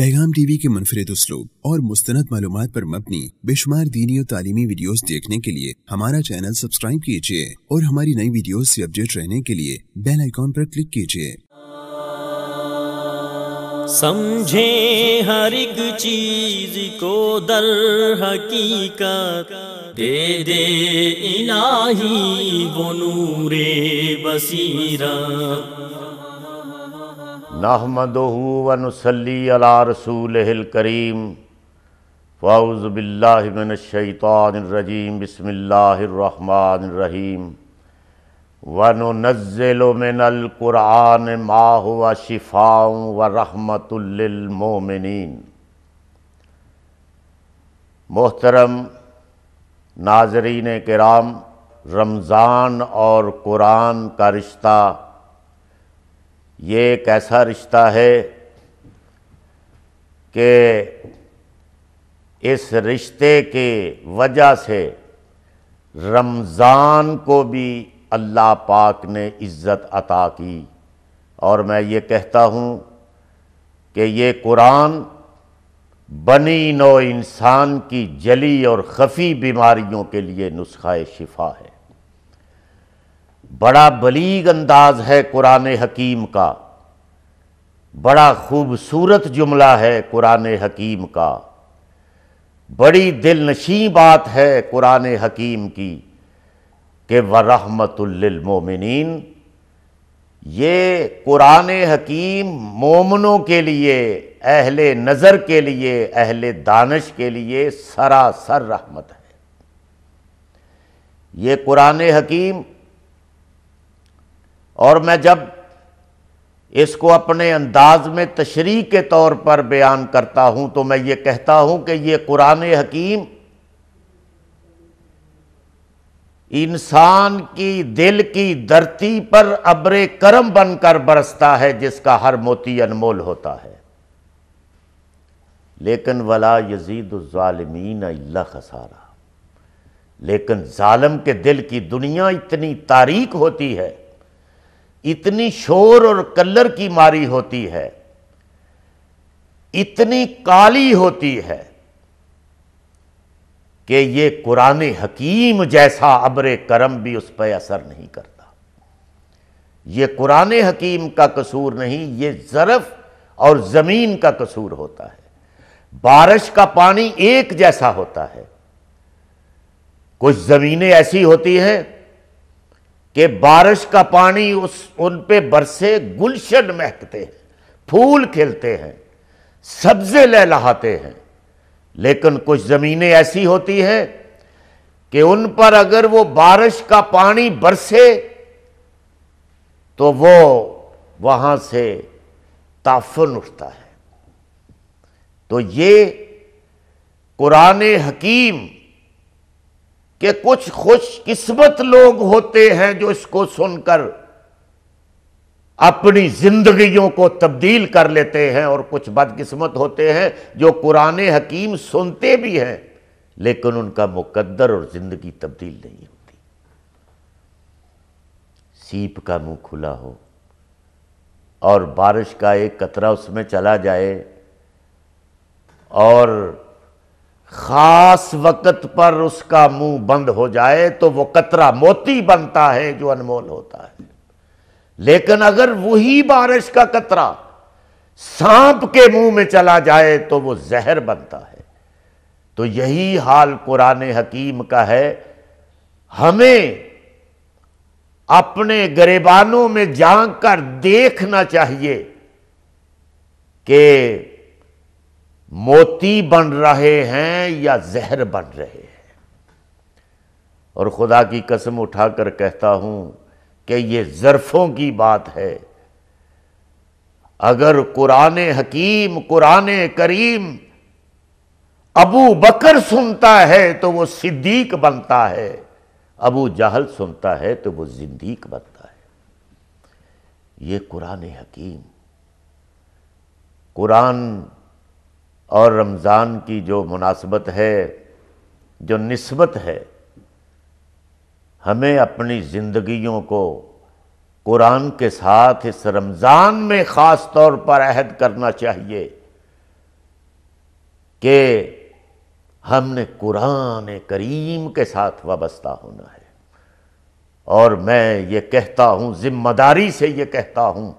پیغام T V کے منفرد اسلوب اور مستند معلومات پر مبنی بے شمار دینی اور تعلیمی ویڈیوز دیکھنے کے لیے ہمارا چینل سبسکرائب کیجیے اور ہماری نئی ویڈیوز سے اپڈیٹ رہنے کے لیے بیل آئیکن پر کلک کیجیے۔ سمجھے ہر ایک چیز کو در حقیقت۔ دے دے الہی وہ نور بصیرت۔ نحمدہ ونسلی علی رسولہ الکریم. فاؤز باللہ من الشیطان الرجیم. بسم اللہ الرحمن الرحیم. وننزل من القرآن ما هو شفاء ورحمت للمومنین محترم ناظرین کرام، رمضان اور قرآن کا رشتہ یہ ایک ایسا رشتہ ہے کہ اس رشتے کے وجہ سے رمضان کو بھی اللہ پاک نے عزت عطا کی۔ اور میں یہ کہتا ہوں کہ یہ قرآن بنی نو انسان کی جلی اور خفی بیماریوں کے لیے نسخہ شفا ہے۔ بڑا بلیغ انداز ہے قرآن حکیم کا۔ بڑا خوبصورت جملہ ہے قرآن حکیم کا۔ بڑی دل نشیں بات ہے قرآن حکیم کی کہ ورحمت للمومنین یہ قرآن حکیم مومنوں کے لیے، اہل نظر کے لیے، اہل دانش کے لیے سراسر رحمت ہے۔ یہ قرآن حکیم اور میں جب اس کو اپنے انداز میں تشریح کے طور پر بیان کرتا ہوں تو میں یہ کہتا ہوں کہ یہ قرآن حکیم انسان کی دل کی دھرتی پر ابر کرم بن کر برستا ہے، جس کا ہر موتی انمول ہوتا ہے۔ لیکن ولا یزید الظالمین اللہ خسارہ۔ لیکن ظالم کے دل کی دنیا اتنی تاریک ہوتی ہے اتنی شور اور کلر کی ماری ہوتی ہے، اتنی کالی ہوتی ہے کہ یہ قرآن حکیم جیسا ابر کرم بھی اس پہ اثر نہیں کرتا۔ یہ قرآن حکیم کا قصور نہیں، یہ ظرف اور زمین کا قصور ہوتا ہے۔ بارش کا پانی ایک جیسا ہوتا ہے۔ کچھ زمینیں ایسی ہوتی ہیں کہ بارش کا پانی اس ان پہ برسے گلشن مہکتے ہیں، پھول کھلتے ہیں، سبزے لے لہاتے ہیں۔ لیکن کچھ زمینیں ایسی ہوتی ہیں کہ ان پر اگر وہ بارش کا پانی برسے تو وہ وہاں سے تافن اٹھتا ہے۔ تو یہ قرآن حکیم کہ کچھ خوش قسمت لوگ ہوتے ہیں جو اس کو سن کر اپنی زندگیوں کو تبدیل کر لیتے ہیں اور کچھ بدقسمت ہوتے ہیں جو قرآن حکیم سنتے بھی ہیں، لیکن ان کا مقدر اور زندگی تبدیل نہیں ہوتی۔ سیپ کا منہ کھلا ہو اور بارش کا ایک قطرہ اس میں چلا جائے اور خاص وقت پر اس کا منہ بند ہو جائے تو وہ قطرہ موتی بنتا ہے جو انمول ہوتا ہے۔ لیکن اگر وہی بارش کا قطرہ سانپ کے منہ میں چلا جائے تو وہ زہر بنتا ہے۔ تو یہی حال قرآن حکیم کا ہے۔ ہمیں اپنے گریبانوں میں جان کر دیکھنا چاہیے کہ موتی بن رہے ہیں یا زہر بن رہے ہیں؟ اور خدا کی قسم اٹھا کر کہتا ہوں کہ یہ ظرفوں کی بات ہے۔ اگر قرآن حکیم، قرآن کریم ابو بکر سنتا ہے تو وہ صدیق بنتا ہے، ابو جہل سنتا ہے تو وہ زندیق بنتا ہے۔ یہ قرآن حکیم، قرآن اور رمضان کی جو مناسبت ہے، جو نسبت ہے، ہمیں اپنی زندگیوں کو قرآن کے ساتھ اس رمضان میں خاص طور پر عہد کرنا چاہیے کہ ہم نے قرآن کریم کے ساتھ وابستہ ہونا ہے۔ اور میں یہ کہتا ہوں، ذمہ داری سے یہ کہتا ہوں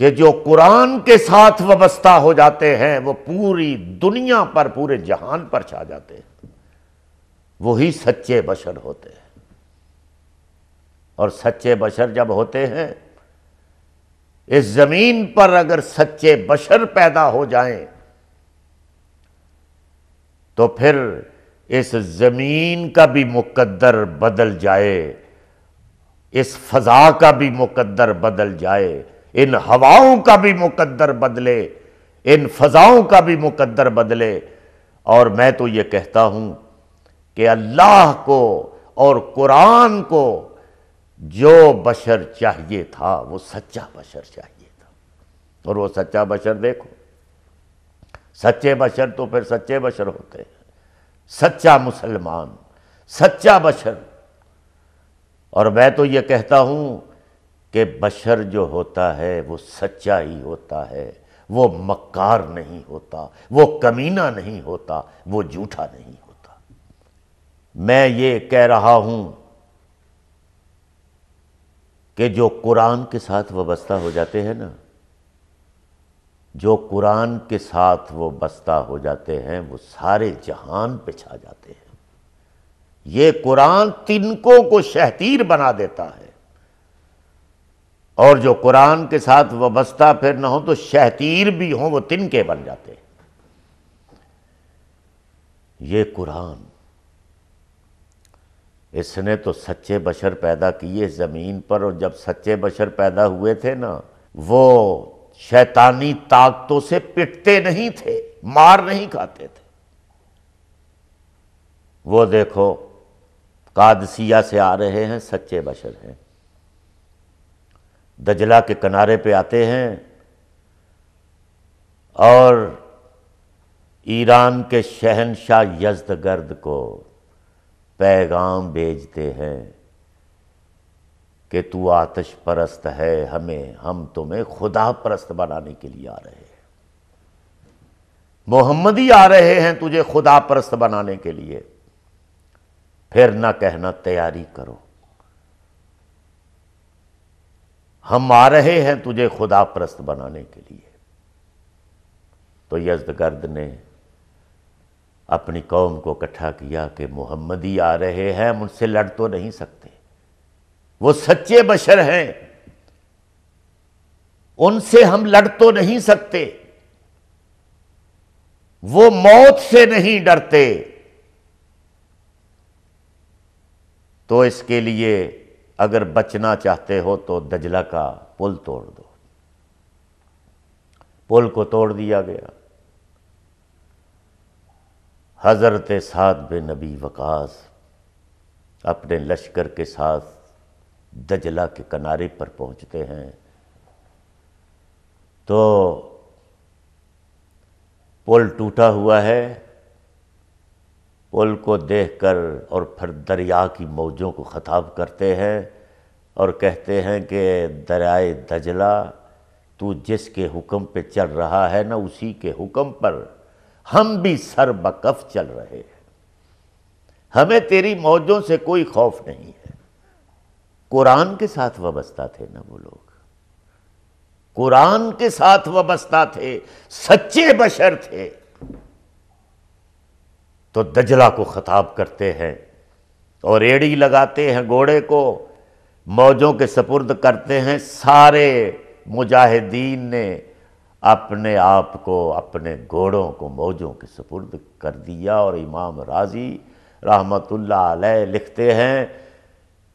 کہ جو قرآن کے ساتھ وابستہ ہو جاتے ہیں، وہ پوری دنیا پر، پورے جہان پر چھا جاتے ہیں۔ وہی سچے بشر ہوتے ہیں۔ اور سچے بشر جب ہوتے ہیں، اس زمین پر اگر سچے بشر پیدا ہو جائیں، تو پھر اس زمین کا بھی مقدر بدل جائے، اس فضا کا بھی مقدر بدل جائے۔ ان ہواؤں کا بھی مقدر بدلے، ان فضاؤں کا بھی مقدر بدلے۔ اور میں تو یہ کہتا ہوں کہ اللہ کو اور قرآن کو جو بشر چاہیے تھا، وہ سچا بشر چاہیے تھا۔ اور وہ سچا بشر دیکھو، سچے بشر تو پھر سچے بشر ہوتے ہیں۔ سچا مسلمان، سچا بشر۔ اور میں تو یہ کہتا ہوں کہ بشر جو ہوتا ہے وہ سچا ہی ہوتا ہے، وہ مکار نہیں ہوتا، وہ کمینہ نہیں ہوتا، وہ جھوٹا نہیں ہوتا۔ میں یہ کہہ رہا ہوں کہ جو قرآن کے ساتھ وابستہ ہو جاتے ہیں نا، جو قرآن کے ساتھ وہ بستہ ہو جاتے ہیں، وہ سارے جہان پہ چھا جاتے ہیں۔ یہ قرآن تنکوں کو شہتیر بنا دیتا ہے۔ اور جو قرآن کے ساتھ وابستہ پھر نہ ہو تو شہتیر بھی ہوں، وہ تنکے بن جاتے۔ ہیں یہ قرآن، اس نے تو سچے بشر پیدا کیے زمین پر، اور جب سچے بشر پیدا ہوئے تھے نا، وہ شیطانی طاقتوں سے پٹتے نہیں تھے، مار نہیں کھاتے تھے۔ وہ دیکھو، قادسیہ سے آ رہے ہیں، سچے بشر ہیں۔ دجلہ کے کنارے پہ آتے ہیں اور ایران کے شہنشاہ یزدگرد کو پیغام بھیجتے ہیں کہ تو آتش پرست ہے، ہمیں، ہم تمہیں خدا پرست بنانے کے لیے آ رہے ہیں۔ محمدی آ رہے ہیں تجھے خدا پرست بنانے کے لیے۔ پھر نہ کہنا تیاری کرو۔ ہم آ رہے ہیں تجھے خدا پرست بنانے کے لیے۔ تو یزدگرد نے اپنی قوم کو اکٹھا کیا کہ محمدی آ رہے ہیں، ہم ان سے لڑ تو نہیں سکتے۔ وہ سچے بشر ہیں۔ ان سے ہم لڑ تو نہیں سکتے۔ وہ موت سے نہیں ڈرتے۔ تو اس کے لیے اگر بچنا چاہتے ہو تو دجلہ کا پل توڑ دو۔ پل کو توڑ دیا گیا۔ حضرت سعد بن نبی وقاص اپنے لشکر کے ساتھ دجلہ کے کنارے پر پہنچتے ہیں۔ تو پل ٹوٹا ہوا ہے۔ پل کو دیکھ کر اور پھر دریا کی موجوں کو خطاب کرتے ہیں اور کہتے ہیں کہ دریائے دجلہ، تو جس کے حکم پہ چل رہا ہے نا اسی کے حکم پر ہم بھی سر بکف چل رہے ہیں۔ ہمیں تیری موجوں سے کوئی خوف نہیں ہے۔ قرآن کے ساتھ وابستہ تھے نا وہ لوگ۔ قرآن کے ساتھ وابستہ تھے، سچے بشر تھے۔ تو دجلہ کو خطاب کرتے ہیں اور ایڑی لگاتے ہیں گھوڑے کو۔ موجوں کے سپرد کرتے ہیں۔ سارے مجاہدین نے اپنے آپ کو، اپنے گھوڑوں کو موجوں کے سپرد کر دیا۔ اور امام راضی رحمت اللہ علیہ لکھتے ہیں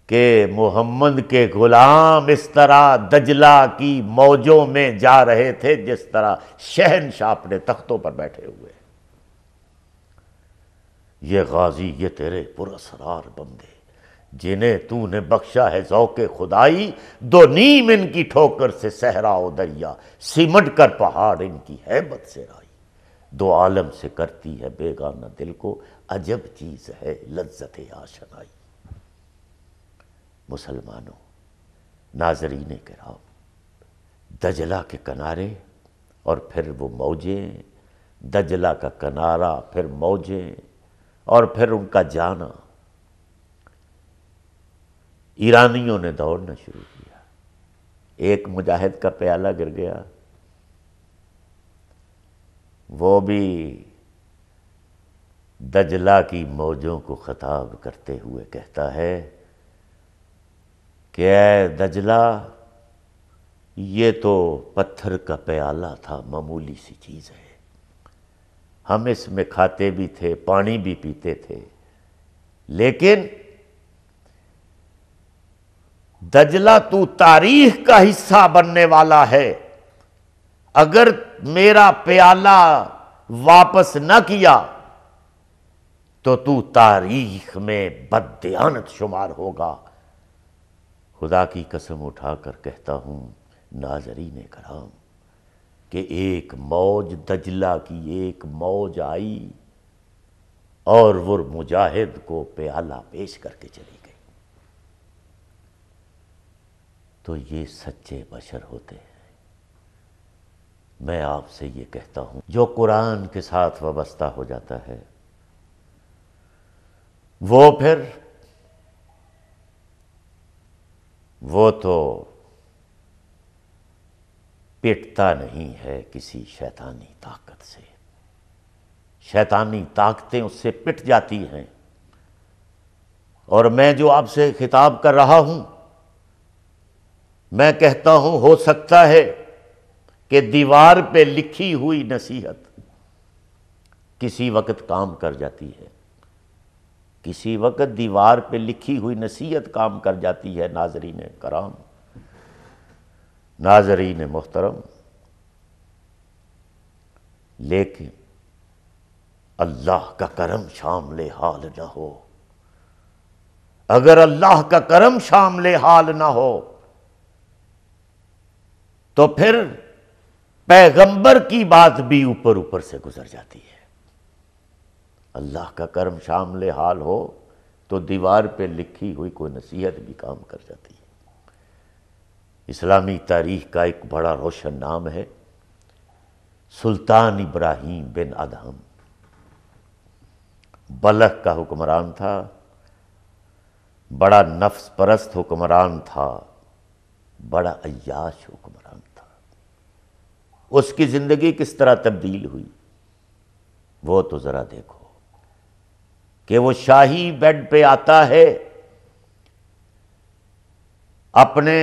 کہ محمد کے غلام اس طرح دجلہ کی موجوں میں جا رہے تھے جس طرح شہنشاہ اپنے تختوں پر بیٹھے ہوئے۔ یہ غازی یہ تیرے پرسرار بندے۔ جنہیں تو نے بخشا ہے ذوق خدائی، دو نیم ان کی ٹھوکر سے سہرا و دریا، سمٹ کر پہاڑ ان کی حیبت سے رائی۔ دو عالم سے کرتی ہے بیگانہ دل کو، عجب چیز ہے لذت آشنائی۔ مسلمانوں، ناظرین کرام، دجلہ کے کنارے اور پھر وہ موجیں، دجلہ کا کنارہ، پھر موجیں۔ اور پھر ان کا جانا۔ ایرانیوں نے دوڑنا شروع کیا۔ ایک مجاہد کا پیالہ گر گیا۔ وہ بھی دجلہ کی موجوں کو خطاب کرتے ہوئے کہتا ہے کہ اے دجلہ، یہ تو پتھر کا پیالہ تھا، معمولی سی چیز ہے۔ ہم اس میں کھاتے بھی تھے، پانی بھی پیتے تھے۔ لیکن دجلہ تو تاریخ کا حصہ بننے والا ہے۔ اگر میرا پیالہ واپس نہ کیا، تو تو تاریخ میں بدیانت شمار ہوگا۔ خدا کی قسم اٹھا کر کہتا ہوں، ناظرین کرام کہ ایک موج دجلہ کی ایک موج آئی اور وہ مجاہد کو پیالہ پیش کر کے چلی گئی تو یہ سچے بشر ہوتے ہیں۔ میں آپ سے یہ کہتا ہوں، جو قرآن کے ساتھ وابستہ ہو جاتا ہے، وہ پھر، وہ تو پٹتا نہیں ہے کسی شیطانی طاقت سے۔ شیطانی طاقتیں اس سے پٹ جاتی ہیں۔ اور میں جو آپ سے خطاب کر رہا ہوں، میں کہتا ہوں، ہو سکتا ہے کہ دیوار پہ لکھی ہوئی نصیحت کسی وقت کام کر جاتی ہے۔ کسی وقت دیوار پہ لکھی ہوئی نصیحت کام کر جاتی ہے، ناظرین کرام۔ ناظرین محترم، لیکن اللہ کا کرم شامل حال نہ ہو۔ اگر اللہ کا کرم شامل حال نہ ہو، تو پھر پیغمبر کی بات بھی اوپر اوپر سے گزر جاتی ہے۔ اللہ کا کرم شامل حال ہو تو دیوار پہ لکھی ہوئی کوئی نصیحت بھی کام کر جاتی ہے۔ اسلامی تاریخ کا ایک بڑا روشن نام ہے، سلطان ابراہیم بن ادہم۔ بلخ کا حکمران تھا، بڑا نفس پرست حکمران تھا، بڑا عیاش حکمران تھا۔ اس کی زندگی کس طرح تبدیل ہوئی؟ وہ تو ذرا دیکھو کہ وہ شاہی بیڈ پہ آتا ہے، اپنے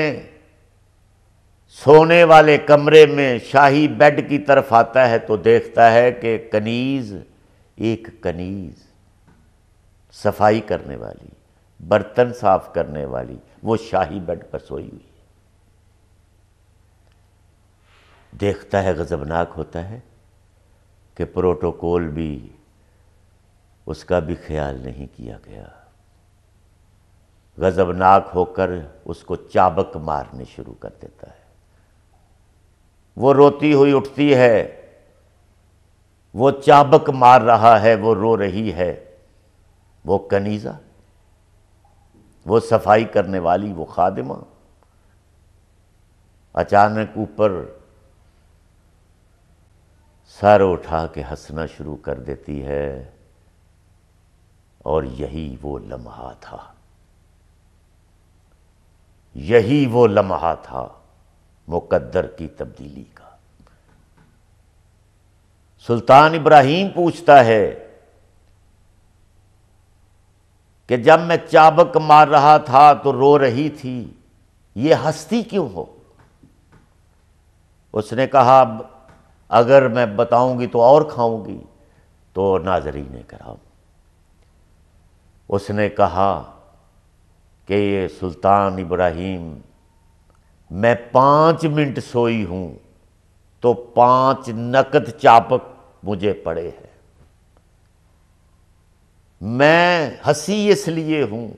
سونے والے کمرے میں شاہی بیڈ کی طرف آتا ہے تو دیکھتا ہے کہ کنیز، ایک کنیز صفائی کرنے والی، برتن صاف کرنے والی، وہ شاہی بیڈ پر سوئی ہوئی دیکھتا ہے غزبناک ہوتا ہے کہ پروٹوکول بھی اس کا بھی خیال نہیں کیا گیا۔ غزبناک ہو کر اس کو چابک مارنے شروع کر دیتا ہے۔ وہ روتی ہوئی اٹھتی ہے، وہ چابک مار رہا ہے، وہ رو رہی ہے۔ وہ کنیزہ، وہ صفائی کرنے والی، وہ خادمہ۔ اچانک اوپر سر اٹھا کے ہنسنا شروع کر دیتی ہے۔ اور یہی وہ لمحہ تھا۔ یہی وہ لمحہ تھا۔ مقدر کی تبدیلی کا۔ سلطان ابراہیم پوچھتا ہے کہ جب میں چابک مار رہا تھا تو رو رہی تھی، یہ ہستی کیوں ہو؟ اس نے کہا، اگر میں بتاؤں گی تو اور کھاؤں گی، تو ناظرین نے اس نے کہا کہ یہ سلطان ابراہیم میں پانچ منٹ سوئی ہوں تو پانچ نقد چاپک مجھے پڑے ہیں۔ میں ہنسی اس لیے ہوں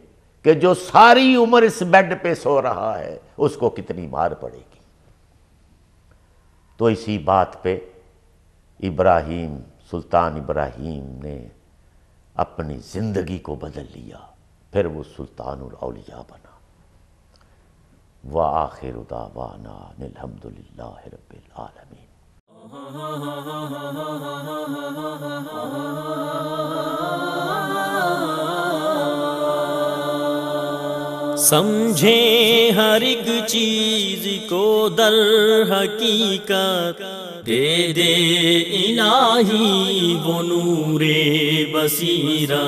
کہ جو ساری عمر اس بیڈ پہ سو رہا ہے، اس کو کتنی مار پڑے گی۔ تو اسی بات پہ ابراہیم، سلطان ابراہیم نے اپنی زندگی کو بدل لیا، پھر وہ سلطان الاولیاء بنا۔ وآخر دعوانا الحمد للہ رب العالمین۔ سمجھے ہر ایک چیز کو در حقیقت۔ دے دے الہی وہ نور بصیرہ